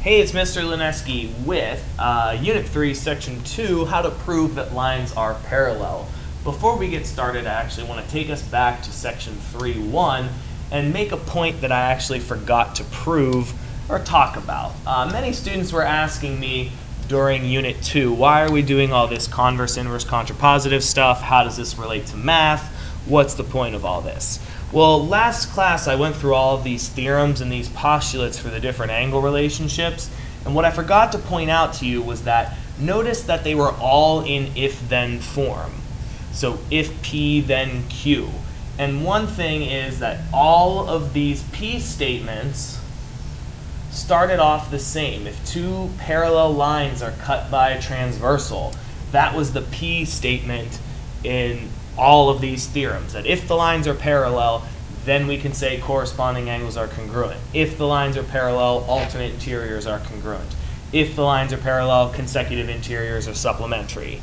Hey, it's Mr. Lineski with uh, Unit 3, Section 2, how to prove that lines are parallel. Before we get started, I actually want to take us back to Section 3.1 and make a point that I actually forgot to prove or talk about. Uh, many students were asking me during Unit 2, why are we doing all this converse, inverse, contrapositive stuff? How does this relate to math? What's the point of all this? Well, last class I went through all of these theorems and these postulates for the different angle relationships. And what I forgot to point out to you was that notice that they were all in if-then form. So if P, then Q. And one thing is that all of these P statements started off the same. If two parallel lines are cut by a transversal, that was the P statement in all of these theorems, that if the lines are parallel, then we can say corresponding angles are congruent. If the lines are parallel, alternate interiors are congruent. If the lines are parallel, consecutive interiors are supplementary.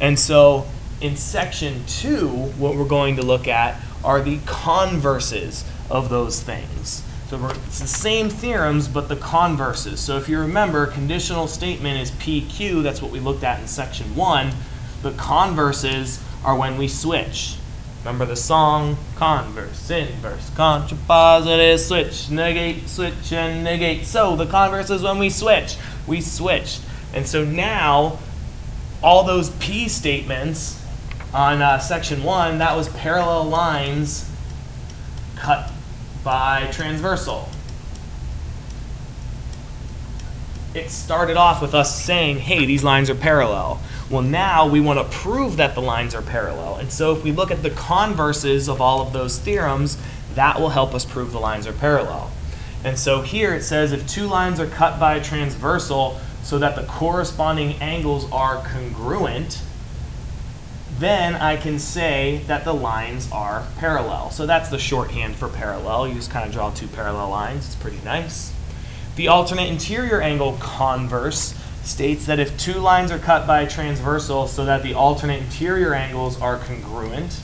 And so in section two, what we're going to look at are the converses of those things. So it's the same theorems, but the converses. So if you remember, conditional statement is PQ, that's what we looked at in section one. The converses are when we switch. Remember the song? Converse, inverse, contrapositive, switch, negate, switch, and negate. So the converse is when we switch. We switched. And so now, all those P statements on uh, section one, that was parallel lines cut by transversal. It started off with us saying, hey, these lines are parallel. Well, now we want to prove that the lines are parallel. And so if we look at the converses of all of those theorems, that will help us prove the lines are parallel. And so here it says if two lines are cut by a transversal so that the corresponding angles are congruent, then I can say that the lines are parallel. So that's the shorthand for parallel. You just kind of draw two parallel lines. It's pretty nice. The alternate interior angle converse states that if two lines are cut by a transversal so that the alternate interior angles are congruent,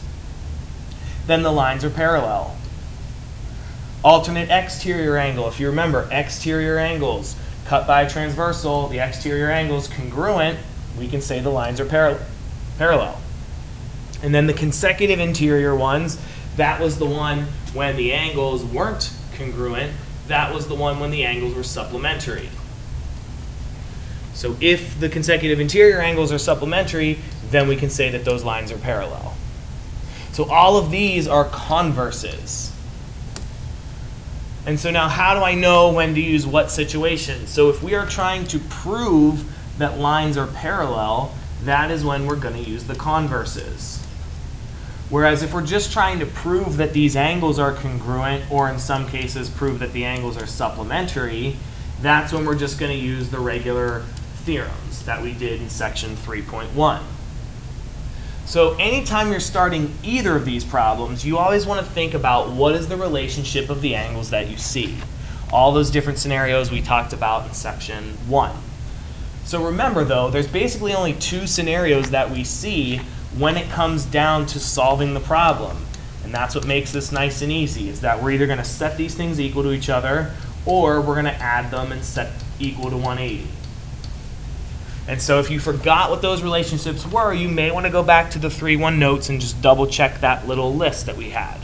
then the lines are parallel. Alternate exterior angle, if you remember, exterior angles cut by a transversal, the exterior angle is congruent, we can say the lines are par parallel. And then the consecutive interior ones, that was the one when the angles weren't congruent, that was the one when the angles were supplementary. So if the consecutive interior angles are supplementary, then we can say that those lines are parallel. So all of these are converses. And so now how do I know when to use what situation? So if we are trying to prove that lines are parallel, that is when we're going to use the converses. Whereas if we're just trying to prove that these angles are congruent, or in some cases prove that the angles are supplementary, that's when we're just going to use the regular theorems that we did in section 3.1. So anytime you're starting either of these problems, you always want to think about what is the relationship of the angles that you see. All those different scenarios we talked about in section 1. So remember though, there's basically only two scenarios that we see when it comes down to solving the problem. And that's what makes this nice and easy, is that we're either going to set these things equal to each other, or we're going to add them and set equal to 180. And so if you forgot what those relationships were, you may want to go back to the 3-1 notes and just double check that little list that we had.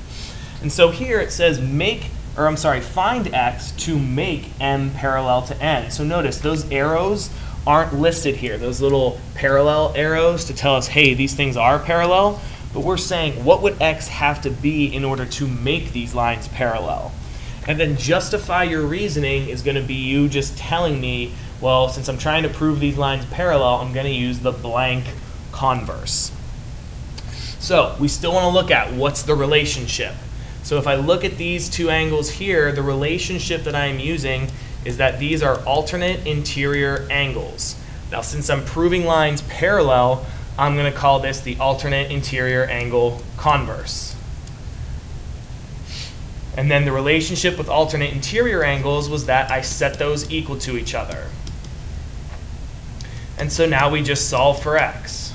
And so here it says make, or I'm sorry, find x to make m parallel to n. So notice those arrows aren't listed here, those little parallel arrows to tell us, hey, these things are parallel. But we're saying, what would x have to be in order to make these lines parallel? And then justify your reasoning is going to be you just telling me well, since I'm trying to prove these lines parallel, I'm going to use the blank converse. So we still want to look at what's the relationship. So if I look at these two angles here, the relationship that I'm using is that these are alternate interior angles. Now since I'm proving lines parallel, I'm going to call this the alternate interior angle converse. And then the relationship with alternate interior angles was that I set those equal to each other. And so now we just solve for x.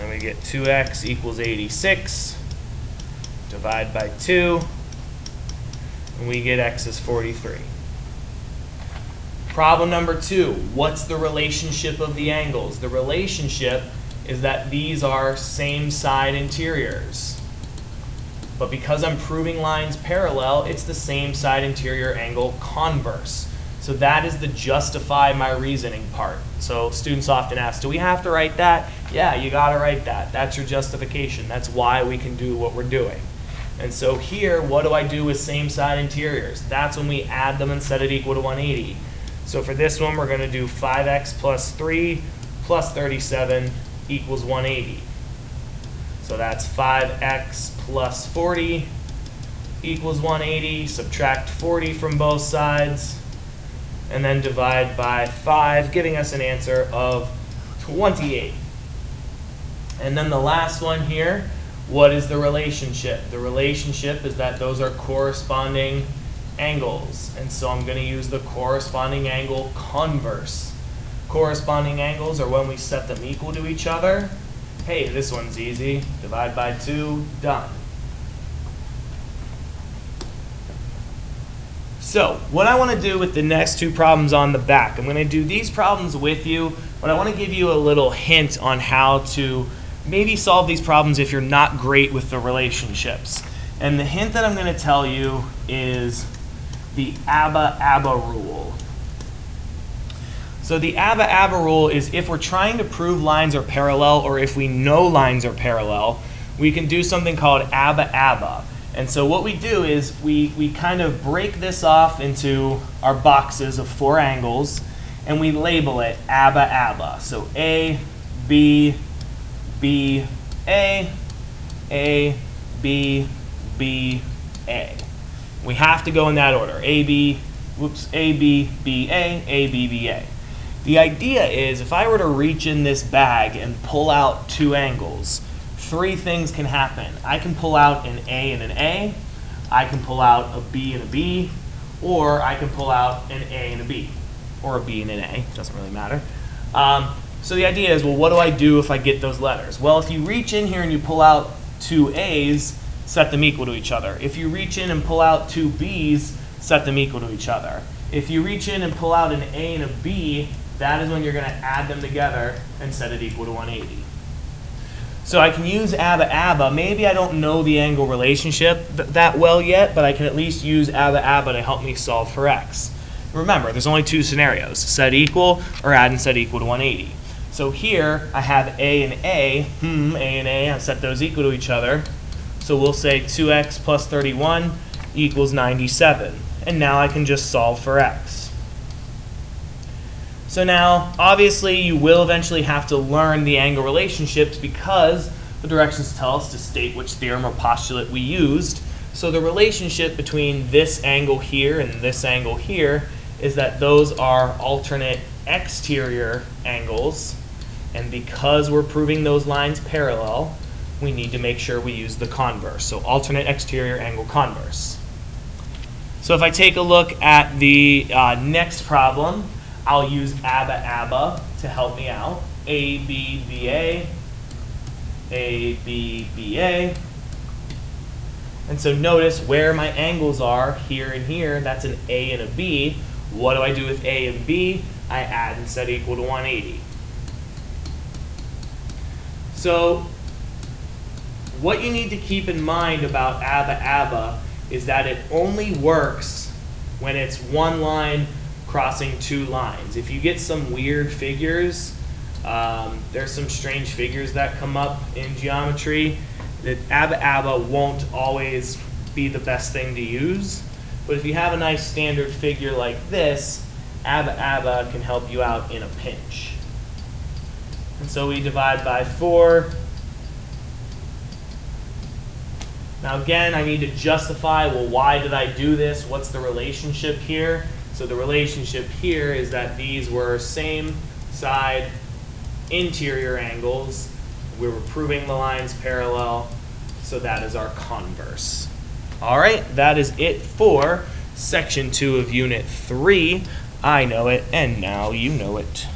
And we get 2x equals 86. Divide by 2. And we get x is 43. Problem number two, what's the relationship of the angles? The relationship is that these are same side interiors. But because I'm proving lines parallel, it's the same side interior angle converse. So that is the justify my reasoning part. So students often ask, do we have to write that? Yeah, you gotta write that. That's your justification. That's why we can do what we're doing. And so here, what do I do with same side interiors? That's when we add them and set it equal to 180. So for this one, we're gonna do 5x plus 3 plus 37 equals 180. So that's 5x plus 40 equals 180. Subtract 40 from both sides. And then divide by 5, giving us an answer of 28. And then the last one here, what is the relationship? The relationship is that those are corresponding angles. And so I'm going to use the corresponding angle converse. Corresponding angles are when we set them equal to each other. Hey, this one's easy. Divide by 2, done. So, what I want to do with the next two problems on the back, I'm going to do these problems with you, but I want to give you a little hint on how to maybe solve these problems if you're not great with the relationships. And the hint that I'm going to tell you is the ABBA-ABBA rule. So the ABBA-ABBA rule is if we're trying to prove lines are parallel or if we know lines are parallel, we can do something called ABBA-ABBA. And so what we do is we, we kind of break this off into our boxes of four angles and we label it ABBA-ABBA. So A, B, B, A, A, B, B, A. We have to go in that order. A, B, whoops, A, B, B, A, A, B, B, A. The idea is if I were to reach in this bag and pull out two angles, three things can happen. I can pull out an A and an A, I can pull out a B and a B, or I can pull out an A and a B, or a B and an A, doesn't really matter. Um, so the idea is, well, what do I do if I get those letters? Well, if you reach in here and you pull out two A's, set them equal to each other. If you reach in and pull out two B's, set them equal to each other. If you reach in and pull out an A and a B, that is when you're going to add them together and set it equal to 180. So I can use ABBA-ABBA. Maybe I don't know the angle relationship that well yet, but I can at least use ABBA-ABBA to help me solve for x. Remember, there's only two scenarios, set equal or add and set equal to 180. So here I have A and A, hmm, A and A, I set those equal to each other. So we'll say 2x plus 31 equals 97. And now I can just solve for x. So now, obviously, you will eventually have to learn the angle relationships because the directions tell us to state which theorem or postulate we used. So the relationship between this angle here and this angle here is that those are alternate exterior angles. And because we're proving those lines parallel, we need to make sure we use the converse. So alternate exterior angle converse. So if I take a look at the uh, next problem, I'll use ABBA ABBA to help me out. A, B, B, A, A, B, B, A. And so notice where my angles are here and here, that's an A and a B. What do I do with A and B? I add and set equal to 180. So what you need to keep in mind about ABBA ABBA is that it only works when it's one line crossing two lines. If you get some weird figures, um, there's some strange figures that come up in geometry, that ABBA ABBA won't always be the best thing to use. But if you have a nice standard figure like this, ABBA ABBA can help you out in a pinch. And so we divide by 4. Now again, I need to justify, well, why did I do this? What's the relationship here? So the relationship here is that these were same side interior angles. We were proving the lines parallel, so that is our converse. All right, that is it for section two of unit three. I know it, and now you know it.